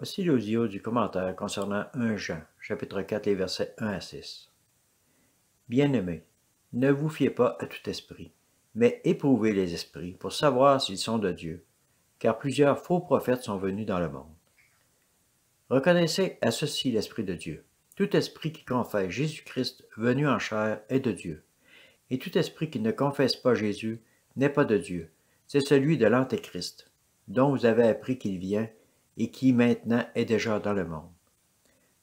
Voici l'audio du commentaire concernant 1 Jean, chapitre 4, les versets 1 à 6. Bien-aimés, ne vous fiez pas à tout esprit, mais éprouvez les esprits pour savoir s'ils sont de Dieu, car plusieurs faux prophètes sont venus dans le monde. Reconnaissez à ceci l'Esprit de Dieu. Tout esprit qui confesse Jésus-Christ venu en chair est de Dieu. Et tout esprit qui ne confesse pas Jésus n'est pas de Dieu. C'est celui de l'Antéchrist, dont vous avez appris qu'il vient et qui maintenant est déjà dans le monde.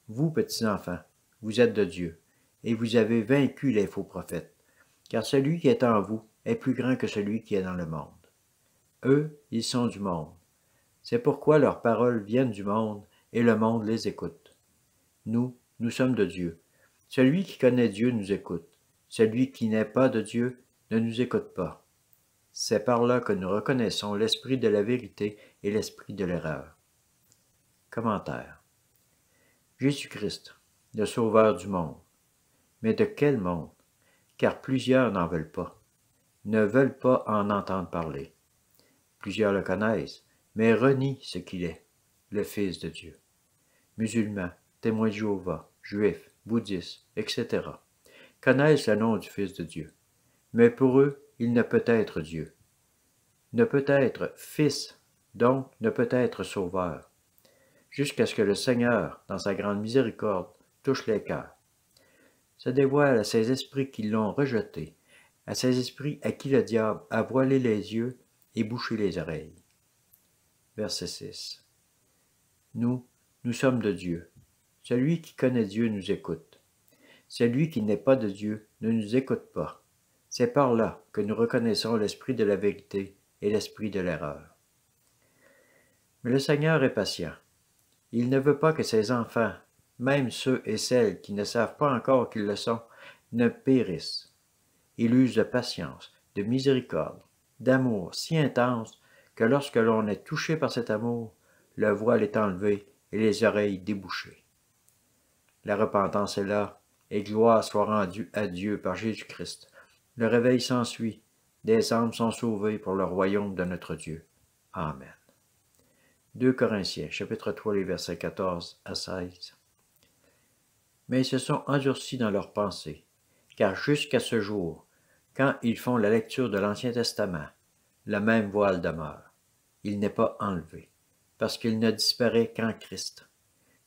Vous, petits enfants, vous êtes de Dieu, et vous avez vaincu les faux prophètes, car celui qui est en vous est plus grand que celui qui est dans le monde. Eux, ils sont du monde. C'est pourquoi leurs paroles viennent du monde, et le monde les écoute. Nous, nous sommes de Dieu. Celui qui connaît Dieu nous écoute. Celui qui n'est pas de Dieu ne nous écoute pas. C'est par là que nous reconnaissons l'esprit de la vérité et l'esprit de l'erreur. Jésus-Christ, le Sauveur du monde. Mais de quel monde? Car plusieurs n'en veulent pas, ne veulent pas en entendre parler. Plusieurs le connaissent, mais renient ce qu'il est, le Fils de Dieu. Musulmans, témoins de Jéhovah, juifs, bouddhistes, etc., connaissent le nom du Fils de Dieu. Mais pour eux, il ne peut être Dieu. Ne peut être Fils, donc ne peut être Sauveur jusqu'à ce que le Seigneur, dans sa grande miséricorde, touche les cœurs. Se dévoile à ces esprits qui l'ont rejeté, à ces esprits à qui le diable a voilé les yeux et bouché les oreilles. Verset 6. Nous, nous sommes de Dieu. Celui qui connaît Dieu nous écoute. Celui qui n'est pas de Dieu ne nous écoute pas. C'est par là que nous reconnaissons l'esprit de la vérité et l'esprit de l'erreur. Mais le Seigneur est patient. Il ne veut pas que ses enfants, même ceux et celles qui ne savent pas encore qu'ils le sont, ne périssent. Il use de patience, de miséricorde, d'amour si intense que lorsque l'on est touché par cet amour, le voile est enlevé et les oreilles débouchées. La repentance est là, et gloire soit rendue à Dieu par Jésus-Christ. Le réveil s'ensuit, des âmes sont sauvées pour le royaume de notre Dieu. Amen. 2 Corinthiens, chapitre 3, les versets 14 à 16. Mais ils se sont endurcis dans leurs pensées, car jusqu'à ce jour, quand ils font la lecture de l'Ancien Testament, le même voile demeure. Il n'est pas enlevé, parce qu'il ne disparaît qu'en Christ.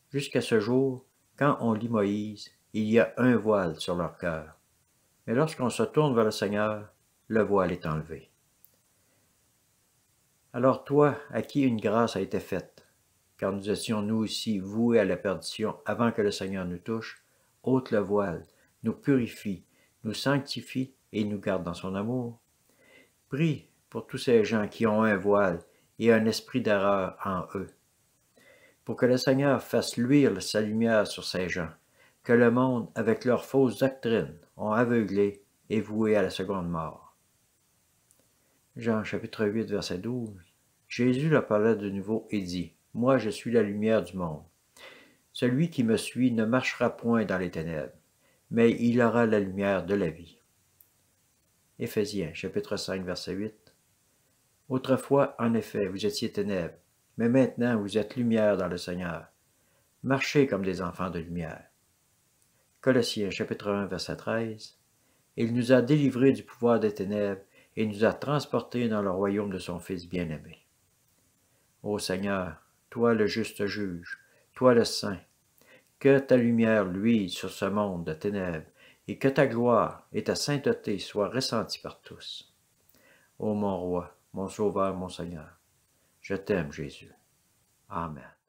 Jusqu'à ce jour, quand on lit Moïse, il y a un voile sur leur cœur. Mais lorsqu'on se tourne vers le Seigneur, le voile est enlevé. Alors toi, à qui une grâce a été faite, car nous étions nous aussi voués à la perdition avant que le Seigneur nous touche, ôte le voile, nous purifie, nous sanctifie et nous garde dans son amour. Prie pour tous ces gens qui ont un voile et un esprit d'erreur en eux, pour que le Seigneur fasse luire sa lumière sur ces gens, que le monde, avec leurs fausses doctrines, ont aveuglé et voué à la seconde mort. Jean chapitre 8, verset 12. Jésus leur parla de nouveau et dit, Moi je suis la lumière du monde. Celui qui me suit ne marchera point dans les ténèbres, mais il aura la lumière de la vie. Éphésiens chapitre 5, verset 8. Autrefois, en effet, vous étiez ténèbres, mais maintenant vous êtes lumière dans le Seigneur. Marchez comme des enfants de lumière. Colossiens chapitre 1, verset 13. Il nous a délivrés du pouvoir des ténèbres et nous a transportés dans le royaume de son Fils bien-aimé. Ô Seigneur, toi le juste juge, toi le saint, que ta lumière luise sur ce monde de ténèbres, et que ta gloire et ta sainteté soient ressenties par tous. Ô mon roi, mon sauveur, mon Seigneur, je t'aime Jésus. Amen.